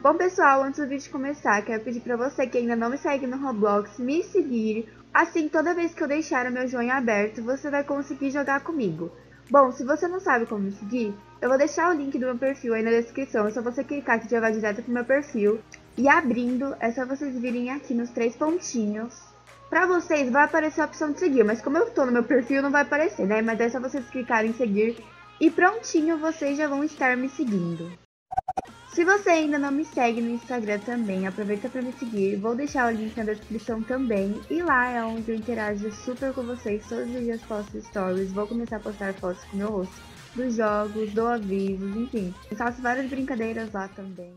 Bom pessoal, antes do vídeo começar, quero pedir pra você que ainda não me segue no Roblox, me seguir. Assim, toda vez que eu deixar o meu joinha aberto, você vai conseguir jogar comigo. Bom, se você não sabe como me seguir, eu vou deixar o link do meu perfil aí na descrição. É só você clicar que já vai direto pro meu perfil. E abrindo, é só vocês virem aqui nos três pontinhos. Pra vocês vai aparecer a opção de seguir, mas como eu tô no meu perfil não vai aparecer, né? Mas é só vocês clicarem em seguir e prontinho vocês já vão estar me seguindo. Se você ainda não me segue no Instagram também, aproveita para me seguir. Vou deixar o link na descrição também. E lá é onde eu interajo super com vocês. Todos os dias posto stories. Vou começar a postar fotos com meu rosto dos jogos, dou avisos, enfim. Eu faço várias brincadeiras lá também.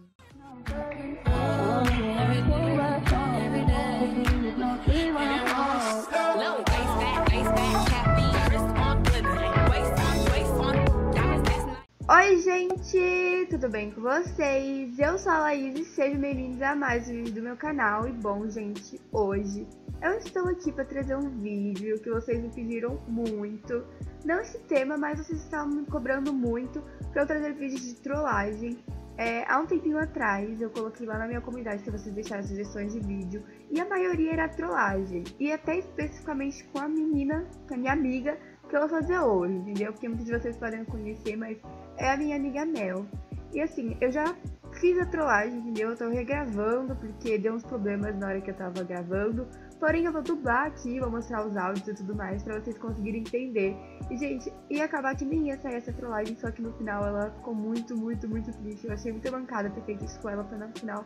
Oi gente, tudo bem com vocês? Eu sou a Laís e sejam bem-vindos a mais um vídeo do meu canal. E bom gente, hoje eu estou aqui para trazer um vídeo que vocês me pediram muito. Não esse tema, mas vocês estavam me cobrando muito para eu trazer vídeos de trollagem. É, há um tempinho atrás eu coloquei lá na minha comunidade se vocês deixarem sugestões de vídeo e a maioria era trollagem. E até especificamente com a menina, com a minha amiga, que eu vou fazer hoje, entendeu? Porque muitos de vocês podem conhecer, mas é a minha amiga Mel. E assim, eu já fiz a trollagem, entendeu? Eu tô regravando porque deu uns problemas na hora que eu tava gravando. Porém, eu vou dublar aqui, vou mostrar os áudios e tudo mais pra vocês conseguirem entender. E, gente, ia acabar que nem ia sair essa trollagem, só que no final ela ficou muito, muito, muito triste. Eu achei muito mancada ter feito isso com ela pra no final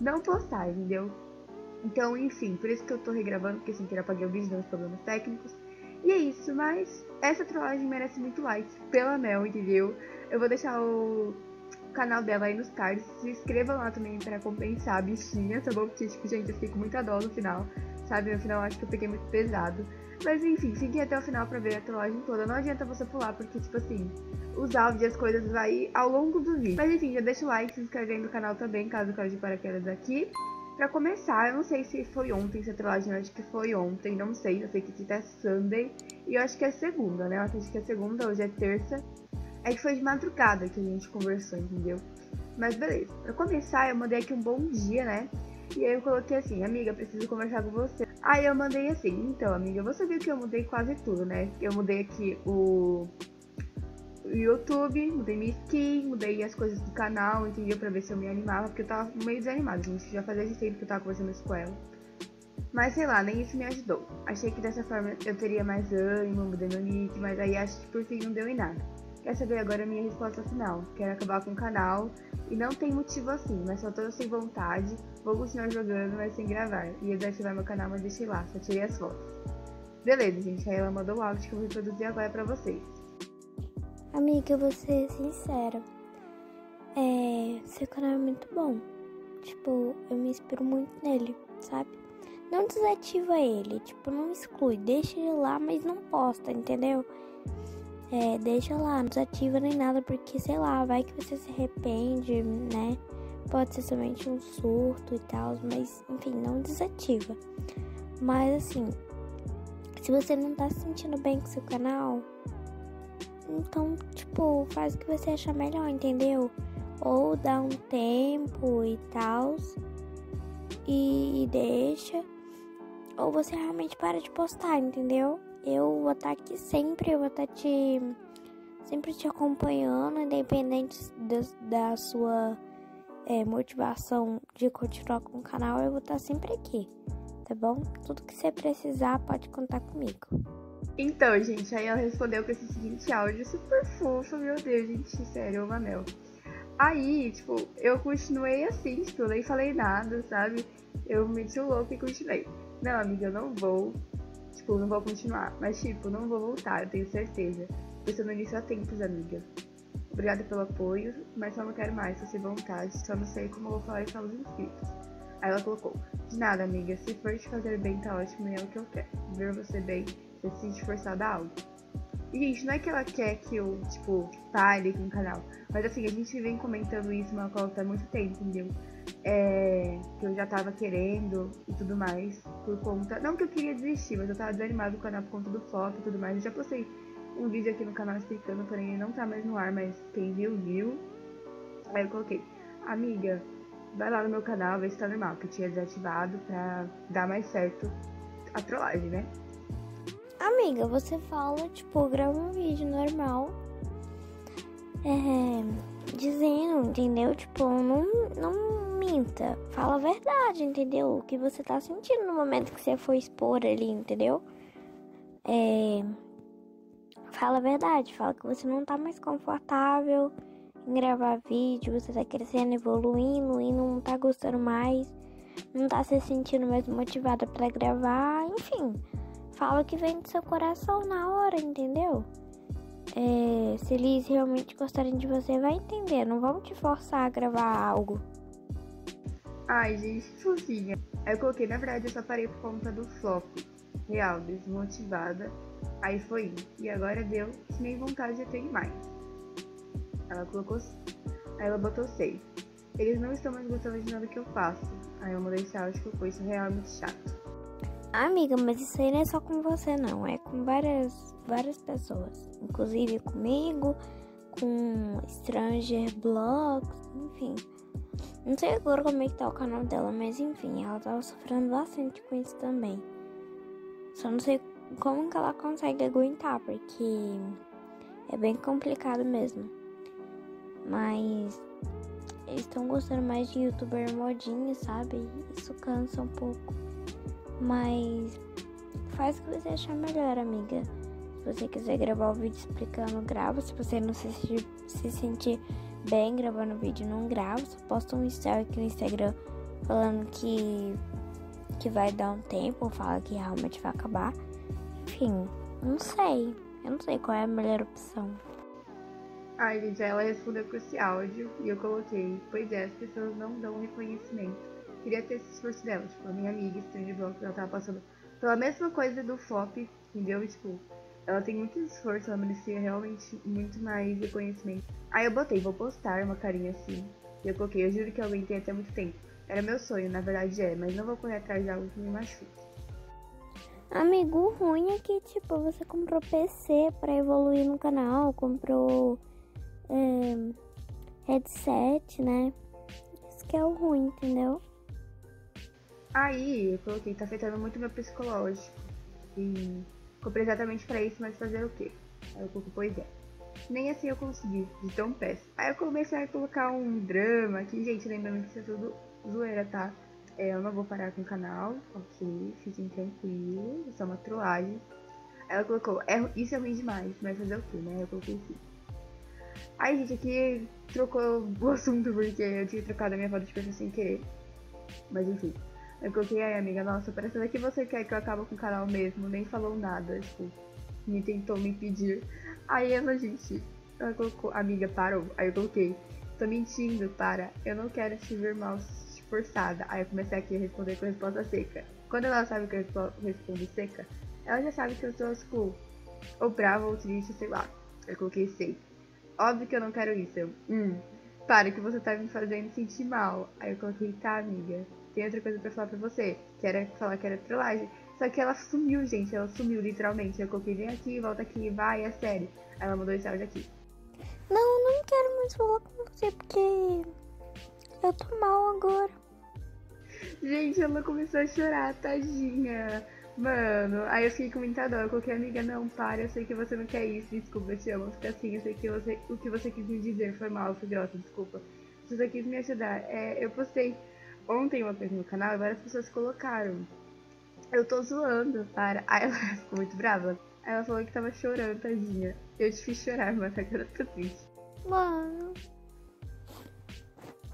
não postar, entendeu? Então, enfim, por isso que eu tô regravando, porque sem querer apaguei o vídeo, deu uns problemas técnicos. E é isso, mas essa trollagem merece muito like pela Mel, entendeu? Eu vou deixar o canal dela aí nos cards. Se inscrevam lá também para compensar a bichinha, tá bom? Porque, tipo, gente, eu fiquei com muita dó no final, sabe? No final acho que eu peguei muito pesado. Mas enfim, fiquem até o final pra ver a trollagem toda. Não adianta você pular, porque, tipo assim, os áudios e as coisas vai ao longo do vídeo. Mas enfim, já deixa o like, se inscreve no canal também, caso caia de paraquedas aqui. Pra começar, eu não sei se foi ontem, se a trollagem, eu acho que foi ontem, não sei, eu sei que aqui tá Sunday, e eu acho que é segunda, né, eu acho que é segunda, hoje é terça, é que foi de madrugada que a gente conversou, entendeu? Mas beleza, pra começar, eu mandei aqui um bom dia, né, e aí eu coloquei assim, amiga, preciso conversar com você. Aí eu mandei assim, então, amiga, você viu que eu mudei quase tudo, né, eu mudei aqui o YouTube, mudei minha skin, mudei as coisas do canal, entendeu? Pra ver se eu me animava, porque eu tava meio desanimada, gente. Já fazia de tempo que eu tava conversando isso com ela. Mas sei lá, nem isso me ajudou. Achei que dessa forma eu teria mais ânimo, mudei meu nick, mas aí acho que por fim não deu em nada. Quer saber agora a minha resposta final? Quero acabar com o canal e não tem motivo assim, mas só tô sem vontade. Vou continuar jogando, mas sem gravar. Ia desativar meu canal, mas deixei lá, só tirei as fotos. Beleza, gente. Aí ela mandou o áudio que eu vou reproduzir agora pra vocês. Amiga, eu vou ser sincera. É, seu canal é muito bom. Tipo, eu me inspiro muito nele, sabe? Não desativa ele, tipo, não exclui. Deixa ele lá, mas não posta, entendeu? É, deixa lá, não desativa nem nada, porque sei lá, vai que você se arrepende, né? Pode ser somente um surto e tal, mas enfim, não desativa. Mas assim, se você não tá se sentindo bem com seu canal, então, tipo, faz o que você achar melhor, entendeu? Ou dá um tempo e tal. E, e deixa. Ou você realmente para de postar, entendeu? Eu vou estar tá aqui sempre, eu vou estar tá te. Sempre te acompanhando, independente da, da sua é, motivação de continuar com o canal, eu vou estar tá sempre aqui, tá bom? Tudo que você precisar, pode contar comigo. Então, gente, aí ela respondeu com esse seguinte áudio super fofo, meu Deus, gente, sério, uma mel. Aí, tipo, eu continuei assim, tipo, eu nem falei nada, sabe? Eu meti o louco e continuei. Não, amiga, eu não vou. Tipo, não vou continuar. Mas, tipo, não vou voltar, eu tenho certeza. Estou no início há tempos, amiga. Obrigada pelo apoio, mas só não quero mais, se vontade, só não sei como eu vou falar isso aos inscritos. Aí ela colocou, de nada, amiga, se for te fazer bem, tá ótimo e é o que eu quero. Ver você bem você se sente forçada a algo. E, gente, não é que ela quer que eu, tipo, pare com o canal. Mas, assim, a gente vem comentando isso uma coisa há muito tempo, entendeu? É, que eu já tava querendo e tudo mais, por conta... Não que eu queria desistir, mas eu tava desanimado com canal por conta do foco e tudo mais. Eu já postei um vídeo aqui no canal explicando, porém ele não tá mais no ar, mas quem viu, viu. Aí eu coloquei, amiga, vai lá no meu canal, ver se tá normal, que eu tinha desativado pra dar mais certo a trollagem, né? Amiga, você fala, tipo, grava um vídeo normal. É, dizendo, entendeu? Tipo, não, não minta. Fala a verdade, entendeu? O que você tá sentindo no momento que você for expor ali, entendeu? É, fala a verdade, fala que você não tá mais confortável em gravar vídeo, você tá crescendo, evoluindo e não tá gostando mais, não tá se sentindo mais motivada para gravar, enfim. Fala que vem do seu coração na hora, entendeu? É, se eles realmente gostarem de você, vai entender. Não vão te forçar a gravar algo. Ai, gente, fofinha. Aí eu coloquei, na verdade, eu só parei por conta do flop. Real, desmotivada. Aí foi. E agora deu, que nem vontade eu tenho mais. Ela colocou. Aí ela botou 6. Eles não estão mais gostando de nada que eu faço. Aí eu mandei esse áudio que eu isso real muito chato. Amiga, mas isso aí não é só com você não, é com várias, várias pessoas. Inclusive comigo, com Stranger Blogs, enfim. Não sei agora como é que tá o canal dela, mas enfim, ela tava sofrendo bastante com isso também. Só não sei como que ela consegue aguentar, porque é bem complicado mesmo. Mas eles estão gostando mais de youtuber modinha, sabe? Isso cansa um pouco. Mas faz o que você achar melhor, amiga. Se você quiser gravar o vídeo explicando, grava. Se você não se, se sentir bem gravando vídeo, não grava. Só posta um story aqui no Instagram falando que, que vai dar um tempo, fala que realmente vai acabar. Enfim, não sei. Eu não sei qual é a melhor opção. Ai, gente, ela respondeu com esse áudio e eu coloquei. Pois é, as pessoas não dão reconhecimento queria ter esse esforço dela. Tipo, a minha amiga Strange Block, ela tava passando pela mesma coisa do flop, entendeu? Tipo, ela tem muito esforço, ela merecia realmente muito mais reconhecimento. Aí eu botei, vou postar uma carinha assim. E eu coloquei, eu juro que eu aguentei até muito tempo. Era meu sonho, na verdade é, mas não vou correr atrás de algo que me machuque. Amigo, ruim é que, tipo, você comprou PC pra evoluir no canal, comprou é, headset, né? Isso que é o ruim, entendeu? Aí eu coloquei, tá afetando muito meu psicológico. E comprei exatamente pra isso, mas fazer o quê? Aí eu coloquei, pois é. Nem assim eu consegui, de tão péssimo. Aí eu comecei a colocar um drama aqui, gente, lembrando que isso é tudo zoeira, tá? É, eu não vou parar com o canal, ok? Fiquem tranquilos, isso é uma trollagem. Aí ela colocou, é, isso é ruim demais, mas fazer o quê, né? Eu coloquei sim. Aí, gente, aqui trocou o assunto porque eu tinha trocado a minha foto de perfil sem querer. Mas enfim. Eu coloquei aí, amiga, nossa, parecendo que você quer que eu acabe com o canal mesmo, nem falou nada, tipo, me tentou me pedir. Aí ela, gente, ela colocou, amiga, parou. Aí eu coloquei, tô mentindo, para, eu não quero te ver mal forçada. Aí eu comecei aqui a responder com resposta seca. Quando ela sabe que eu respondo seca, ela já sabe que eu sou, tipo, ou brava ou triste, sei lá. Eu coloquei sei. Óbvio que eu não quero isso. Eu, hum, para que você tá me fazendo sentir mal. Aí eu coloquei, tá, amiga tem outra coisa pra falar pra você, que era falar que era trollagem. Só que ela sumiu, gente, ela sumiu literalmente. Eu coloquei, vem aqui, volta aqui, vai, é sério. Aí ela mandou esse áudio aqui. Não, não quero mais falar com você, porque eu tô mal agora. Gente, ela começou a chorar, tadinha. Mano, aí eu fiquei comentando, eu coloquei, amiga, não, para, eu sei que você não quer isso, desculpa, eu te amo, fica assim, eu sei que você, o que você quis me dizer foi mal, foi grossa, desculpa. Se você quis me ajudar, é, eu postei ontem uma coisa no canal e várias pessoas colocaram. Eu tô zoando, para. Aí ela ficou muito brava. Aí ela falou que tava chorando, tadinha. Eu te fiz chorar, mas agora eu tô triste. Mano.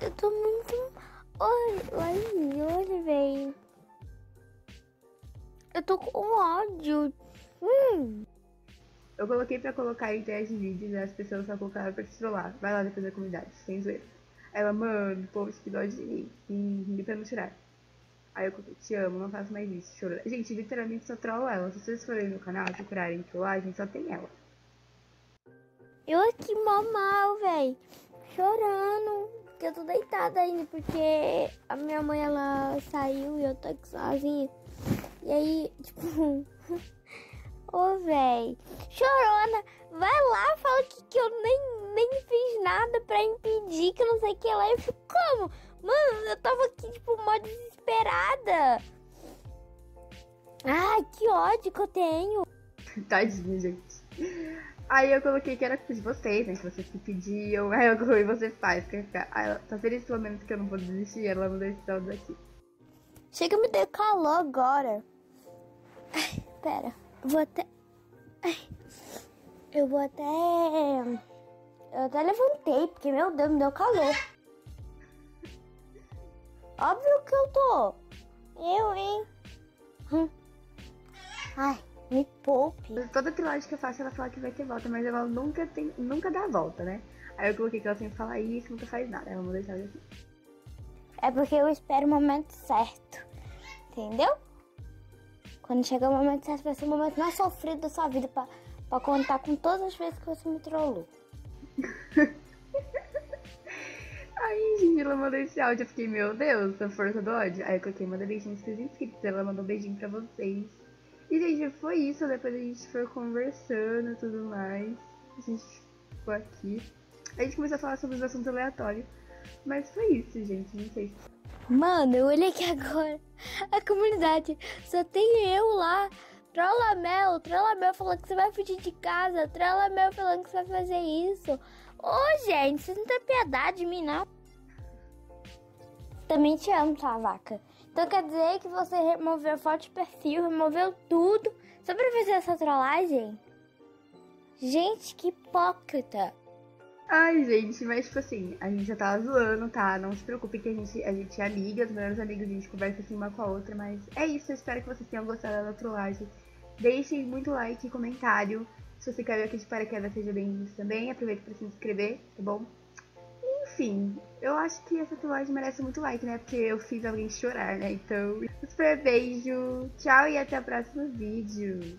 Eu tô muito. Olha, olha, olha, véi. Eu tô com ódio. Hum. Eu coloquei pra colocar ideias de vídeos e as pessoas só colocaram pra te trollar. Vai lá depois da comunidade, sem zoeira. Ela, mano, povo que dó de mim. E pra não chorar. Aí eu te amo, não faço mais isso, choro. Gente, literalmente só trollo ela. Se vocês forem no canal procurarem trollagem, só tem ela. Eu aqui mal mal, véi. Chorando. Porque eu tô deitada ainda. Porque a minha mãe, ela saiu e eu tô aqui sozinha. E aí, tipo... Ô, véi. Chorona. Vai lá, fala que, que eu nem nem fiz nada para impedir que não sei o que lá. Eu fico como? Mano, eu tava aqui, tipo, mó desesperada. Ai, que ódio que eu tenho. Tadinho, gente. Aí eu coloquei que era de vocês, né? Que vocês que pediam. Aí eu coloquei você faz. Aí ela tá feliz pelo menos que eu não vou desistir. Ela mandou esse saldo aqui. Chega me deu calor agora. Ai, pera. Eu vou até. Ai, eu vou até. Eu até levantei, porque meu Deus, me deu calor. Óbvio que eu tô. Eu, hein? Hum. Ai, me poupe. Toda trilagem que eu faço, ela fala que vai ter volta, mas ela nunca tem, nunca dá volta, né? Aí eu coloquei que ela sempre fala isso, nunca faz nada. Ela vou deixar assim. É porque eu espero o momento certo. Entendeu? Quando chegar o momento certo, vai ser o momento mais sofrido da sua vida pra, pra contar com todas as vezes que você me trollou. Aí, gente, ela mandou esse áudio. Eu fiquei, meu Deus, a força do ódio. Aí eu coloquei, manda pros inscritos. Ela mandou um beijinho pra vocês. E, gente, foi isso. Depois a gente foi conversando e tudo mais. A gente ficou aqui. A gente começou a falar sobre os assuntos aleatórios. Mas foi isso, gente. Não sei. Mano, eu olhei aqui agora. A comunidade só tem eu lá. Trollamel, Trollamel falando que você vai fugir de casa. Trollamel falando que você vai fazer isso. Ô, gente, você não tem piedade de mim, não. Também te amo, sua vaca. Então quer dizer que você removeu foto de perfil, removeu tudo só pra fazer essa trollagem? Gente, que hipócrita. Ai, gente, mas tipo assim, a gente já tava zoando, tá? Não se preocupe que a gente, a gente é amiga, os melhores amigos, a gente conversa assim uma com a outra, mas é isso, eu espero que vocês tenham gostado da trollagem. Deixem muito like e comentário. Se você caiu aqui de paraquedas, seja bem-vindo também. Aproveita para se inscrever, tá bom? Enfim, eu acho que essa trollagem merece muito like, né? Porque eu fiz alguém chorar, né? Então, super beijo, tchau e até o próximo vídeo.